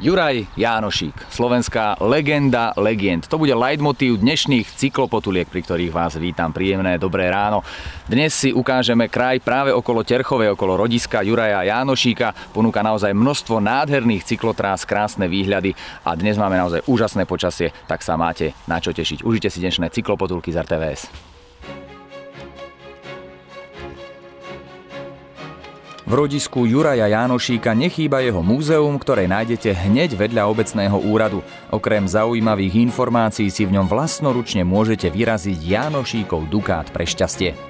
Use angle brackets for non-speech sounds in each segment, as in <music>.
Juraj Jánošík, slovenská legenda legend. To bude leitmotív dnešných cyklopotuliek, pri ktorých vás vítam. Príjemné dobré ráno. Dnes si ukážeme kraj práve okolo Terchovej, okolo rodiska Juraja Jánošíka. Ponúka naozaj množstvo nádherných cyklotrás, krásne výhľady a dnes máme naozaj úžasné počasie, tak sa máte na čo tešiť. Užite si dnešné cyklopotulky z RTVS. V rodisku Juraja Jánošíka nechýba jeho múzeum, ktoré nájdete hneď vedľa obecného úradu. Okrem zaujímavých informácií si v ňom vlastnoručne môžete vyraziť Jánošíkov dukát pre šťastie.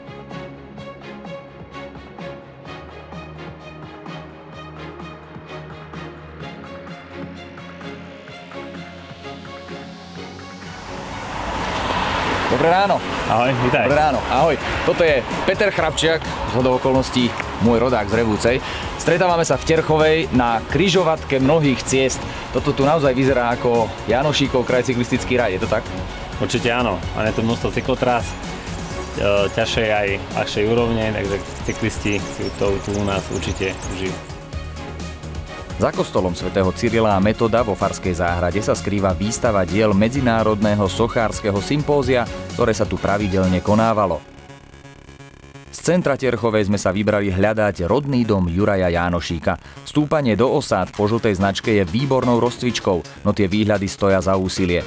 Dobré ráno. Ahoj, vítaj. Dobré ráno, ahoj. Toto je Peter Chrapčiak, z okolností môj rodák z Revúcej. Stretávame sa v Terchovej na kryžovatke mnohých ciest. Toto tu naozaj vyzerá ako Janošíkov kraj cyklistický raj, je to tak? Určite áno, máme tu množstvo cyklotrás, e, ťažšej aj ľahšej úrovne, takže cyklisti si to tu u nás určite užijú. Za kostolom svätého Cyrila a Metoda vo Farskej záhrade sa skrýva výstava diel Medzinárodného sochárskeho sympózia, ktoré sa tu pravidelne konávalo. Z centra Terchovej sme sa vybrali hľadať rodný dom Juraja Jánošíka. Stúpanie do osád po žltej značke je výbornou rozcvičkou, no tie výhľady stoja za úsilie.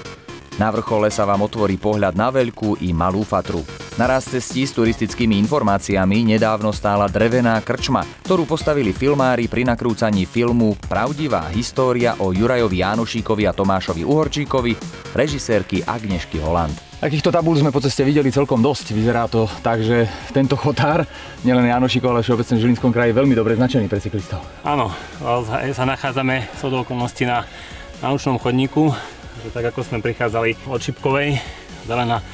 Na vrchole sa vám otvorí pohľad na veľkú i malú fatru. Na raz cestí s turistickými informáciami nedávno stála drevená krčma, ktorú postavili filmári pri nakrúcaní filmu Pravdivá história o Jurajovi Jánošíkovi a Tomášovi Uhorčíkovi, režisérky Agnešky Holand. Takýchto tabúl sme po ceste videli celkom dosť. Vyzerá to tak, že tento chotár, nielen Janošíkov, ale všeobecne v Žilinskom kraji, veľmi dobre značený pre cyklistov. Áno, sa nachádzame s okolností na naučnom chodníku, že tak ako sme prichádzali od Šipkovej, zelená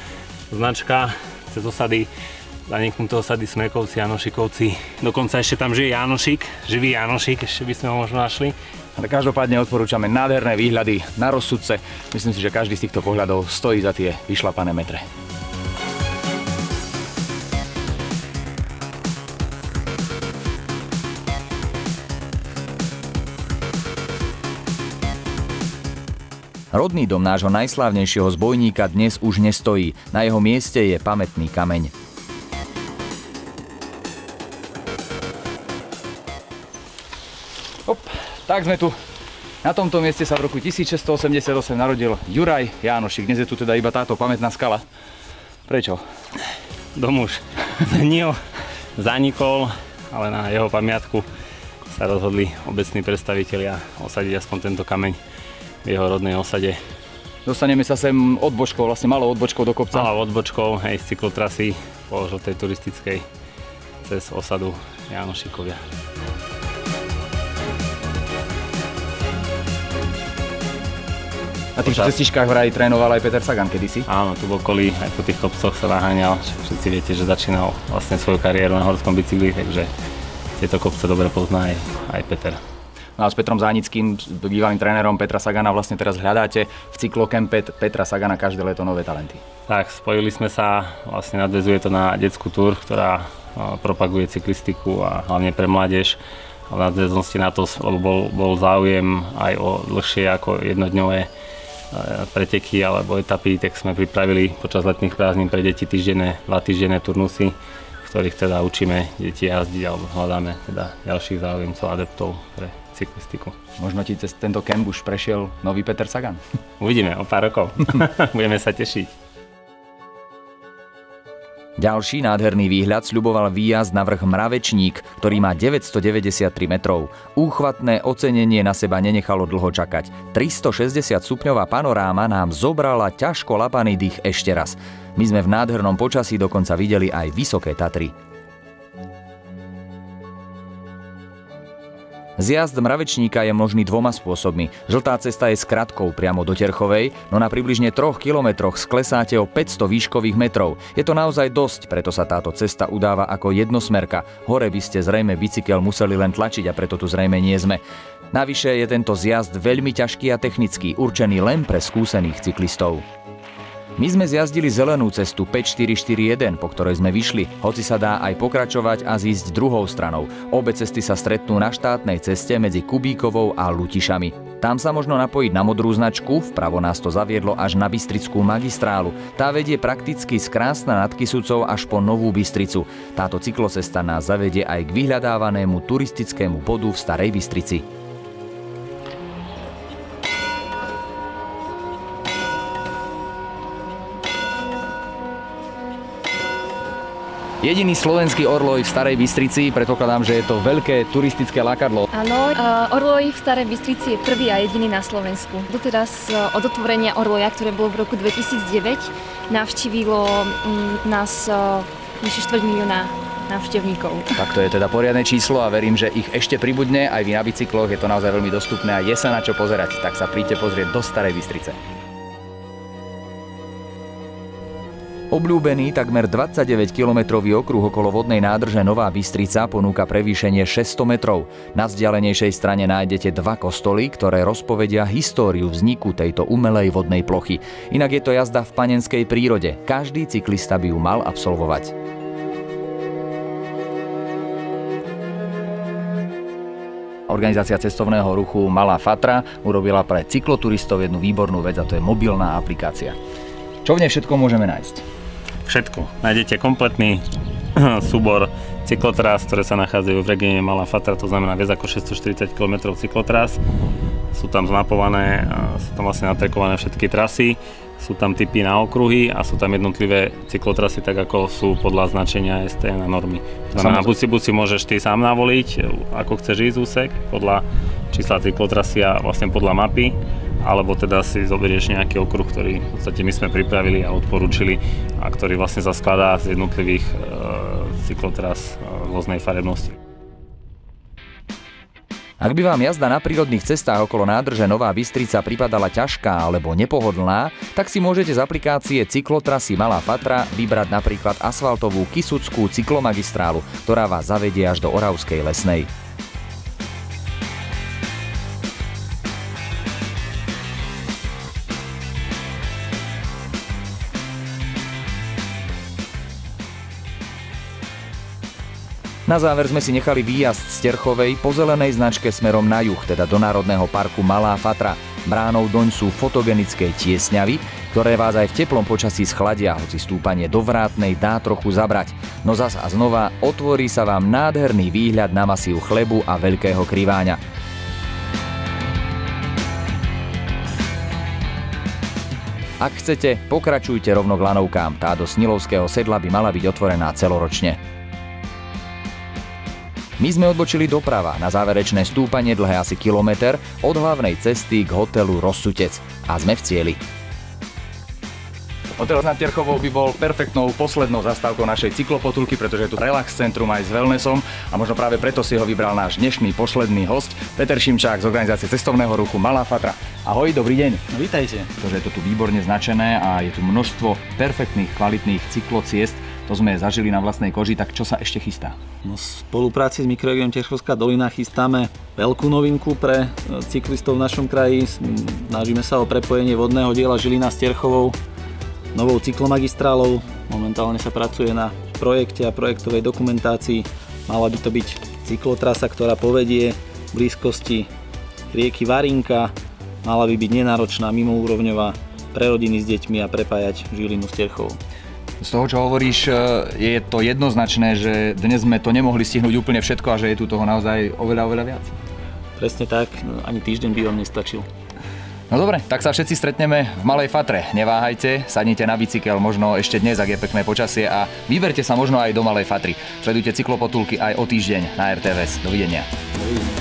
značka cez osady zaniknuté osady Smekovci, Janošikovci. Dokonca ešte tam žije Janošik, živý Janošik, ešte by sme ho možno našli. Ale každopádne odporúčame nádherné výhľady na rozsudce. Myslím si, že každý z týchto pohľadov stojí za tie vyšlapané metre. Rodný dom nášho najslávnejšieho zbojníka dnes už nestojí. Na jeho mieste je pamätný kameň. Hop, tak sme tu. Na tomto mieste sa v roku 1688 narodil Juraj Jánošik. Dnes je tu teda iba táto pamätná skala. Prečo? Dom už znil, zanikol, ale na jeho pamiatku sa rozhodli obecní predstavitelia osadiť aspoň tento kameň v jeho rodnej osade. Dostaneme sa sem odbočkou, vlastne malou odbočkou do kopca. Malou odbočkou, hej, z cyklotrasy po žltej turistickej cez osadu Janošikovia. Na tých cestičkách vraj trénoval aj Peter Sagan kedysi? Áno, tu v okolí, aj po tých kopcoch sa naháňal. Všetci viete, že začínal vlastne svoju kariéru na horskom bicykli, takže tieto kopce dobre pozná aj, aj Peter. No a s Petrom Zánickým, bývalým trénerom Petra Sagana, vlastne teraz hľadáte v cyklokempe Petra Sagana každé leto nové talenty. Tak, spojili sme sa, vlastne nadvezuje to na detskú túr, ktorá propaguje cyklistiku a hlavne pre mládež. A v na to bol, bol záujem aj o dlhšie ako jednodňové preteky alebo etapy, tak sme pripravili počas letných prázdnin pre deti týždenné, dva týždenné turnusy, v ktorých teda učíme deti jazdiť alebo hľadáme teda ďalších záujemcov, adeptov pre cyklistiku. Možno ti cez tento kemp už prešiel nový Peter Sagan. <laughs> Uvidíme o pár rokov. <laughs> Budeme sa tešiť. Ďalší nádherný výhľad sľuboval výjazd na vrch Mravečník, ktorý má 993 metrov. Úchvatné ocenenie na seba nenechalo dlho čakať. 360 stupňová panoráma nám zobrala ťažko lapaný dých ešte raz. My sme v nádhernom počasí dokonca videli aj vysoké Tatry. Zjazd mravečníka je možný dvoma spôsobmi. Žltá cesta je skratkou priamo do Terchovej, no na približne 3 kilometroch sklesáte o 500 výškových metrov. Je to naozaj dosť, preto sa táto cesta udáva ako jednosmerka. Hore by ste zrejme bicykel museli len tlačiť a preto tu zrejme nie sme. Navyše je tento zjazd veľmi ťažký a technický, určený len pre skúsených cyklistov. My sme zjazdili zelenú cestu 5441, po ktorej sme vyšli, hoci sa dá aj pokračovať a zísť druhou stranou. Obe cesty sa stretnú na štátnej ceste medzi Kubíkovou a Lutišami. Tam sa možno napojiť na modrú značku, vpravo nás to zaviedlo až na Bystrickú magistrálu. Tá vedie prakticky z Krásna nad Kisucou až po Novú Bystricu. Táto cyklocesta nás zavedie aj k vyhľadávanému turistickému bodu v Starej Bystrici. Jediný slovenský orloj v Starej Bystrici, predpokladám, že je to veľké turistické lákadlo. Áno, orloj v Starej Bystrici je prvý a jediný na Slovensku. Doteraz e, od otvorenia orloja, ktoré bolo v roku 2009, navštívilo mm, nás e, vyše 4 milióna návštevníkov. Tak to je teda poriadne číslo a verím, že ich ešte pribudne. Aj vy na bicykloch je to naozaj veľmi dostupné a je sa na čo pozerať. Tak sa príďte pozrieť do Starej Bystrice. Obľúbený takmer 29-kilometrový okruh okolo vodnej nádrže Nová Bystrica ponúka prevýšenie 600 metrov. Na vzdialenejšej strane nájdete dva kostoly, ktoré rozpovedia históriu vzniku tejto umelej vodnej plochy. Inak je to jazda v panenskej prírode. Každý cyklista by ju mal absolvovať. Organizácia cestovného ruchu Malá Fatra urobila pre cykloturistov jednu výbornú vec a to je mobilná aplikácia. Čo v nej všetko môžeme nájsť? Všetko. Nájdete kompletný <clears throat> súbor cyklotrás, ktoré sa nachádzajú v regióne Malá Fatra, to znamená viac ako 640 km cyklotrás. Sú tam zmapované, sú tam vlastne natrekované všetky trasy, sú tam typy na okruhy a sú tam jednotlivé cyklotrasy tak ako sú podľa značenia STN a normy. Znamená, buď si, buď si môžeš ty sám navoliť, ako chceš ísť úsek, podľa čísla cyklotrasy a vlastne podľa mapy, alebo teda si zoberieš nejaký okruh, ktorý v podstate my sme pripravili a odporúčili a ktorý vlastne sa skladá z jednotlivých e, cyklotras e, rôznej farebnosti. Ak by vám jazda na prírodných cestách okolo nádrže Nová Bystrica pripadala ťažká alebo nepohodlná, tak si môžete z aplikácie cyklotrasy Malá Fatra vybrať napríklad asfaltovú Kisuckú cyklomagistrálu, ktorá vás zavedie až do Oravskej lesnej. Na záver sme si nechali výjazd z Terchovej po zelenej značke smerom na juh, teda do Národného parku Malá Fatra. Bránou doň sú fotogenické tiesňavy, ktoré vás aj v teplom počasí schladia, hoci stúpanie do vrátnej dá trochu zabrať. No zas a znova otvorí sa vám nádherný výhľad na masív chlebu a veľkého kriváňa. Ak chcete, pokračujte rovno k lanovkám. Tá do Snilovského sedla by mala byť otvorená celoročne. My sme odbočili doprava na záverečné stúpanie dlhé asi kilometr od hlavnej cesty k hotelu Rozsutec a sme v cieli. Hotel nad Terchovou by bol perfektnou poslednou zastávkou našej cyklopotulky, pretože je tu relax centrum aj s wellnessom a možno práve preto si ho vybral náš dnešný posledný host, Peter Šimčák z organizácie cestovného ruchu Malá Fatra. Ahoj, dobrý deň. No, vítajte. Pretože je to tu výborne značené a je tu množstvo perfektných, kvalitných cyklociest, to sme zažili na vlastnej koži, tak čo sa ešte chystá? No, v spolupráci s mikroregiónom Tešovská dolina chystáme veľkú novinku pre e, cyklistov v našom kraji. Snažíme sa o prepojenie vodného diela Žilina s Terchovou novou cyklomagistrálou. Momentálne sa pracuje na projekte a projektovej dokumentácii. Mala by to byť cyklotrasa, ktorá povedie v blízkosti rieky Varinka. Mala by byť nenáročná, mimoúrovňová pre rodiny s deťmi a prepájať Žilinu s Terchovou. Z toho, čo hovoríš, e, je to jednoznačné, že dnes sme to nemohli stihnúť úplne všetko a že je tu toho naozaj oveľa, oveľa viac. Presne tak, no, ani týždeň by vám nestačil. No dobre, tak sa všetci stretneme v Malej Fatre. Neváhajte, sadnite na bicykel možno ešte dnes, ak je pekné počasie a vyberte sa možno aj do Malej Fatry. Sledujte cyklopotulky aj o týždeň na RTVS. Dovidenia. Dovidenia.